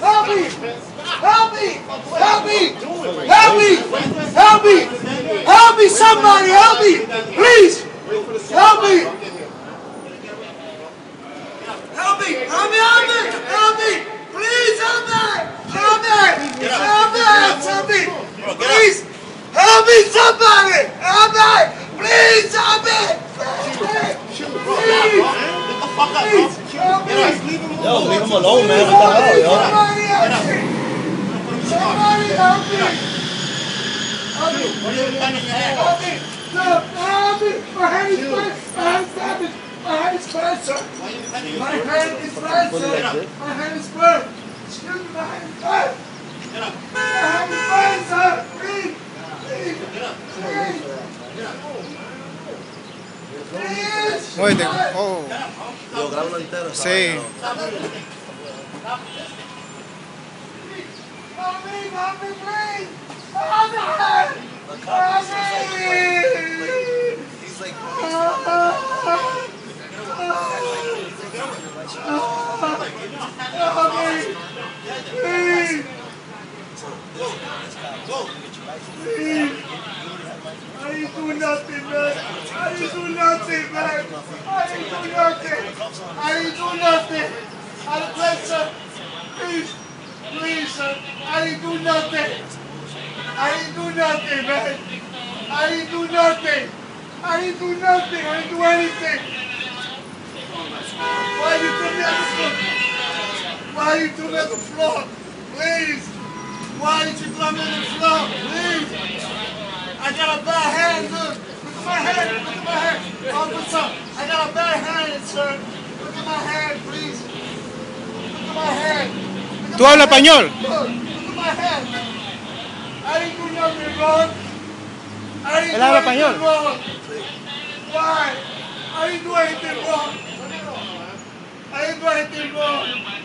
Help me! Help me! Help me! Help me! Help me! Help me! Somebody help me! Please! Help me! Help me! Help me! Help me! Help me! Please help me! Help me! Help me! Help me! Please! Help me! Somebody! Help me! Please help me! Please! Please! Help me! Yo, leave him alone, man. What the hell, yo? Somebody help me! Somebody help me! Help me! Help me! Look, help me! My hand is! My hand is! My hand is sir! My hand is sir! My hand is burnt! Excuse me, my hand is burnt! My hand is burnt, sir! Please! Please! Please! Please! Muévete. Oh, Yo, grábalo entero. sí. Help me! Help me, please! Help me! Help me! He's like, Help me! Please! Please! I didn't do nothing, man. I didn't do nothing, man. I didn't do nothing. I didn't do nothing. I didn't play, sir. Please, please, sir. I didn't do nothing. I didn't do nothing, man. I didn't do nothing. I didn't do nothing. I didn't do anything. Why you threw me on the floor? Why you threw me on the floor? Please. Why did you throw me on the floor? Please. I got a bad hand, look. Look at my hand. Look at my hand. Officer, I got a bad hand, sir. Look at my hand, wrong. I didn't Él habla español. I didn't do anything wrong. I didn't do anything wrong.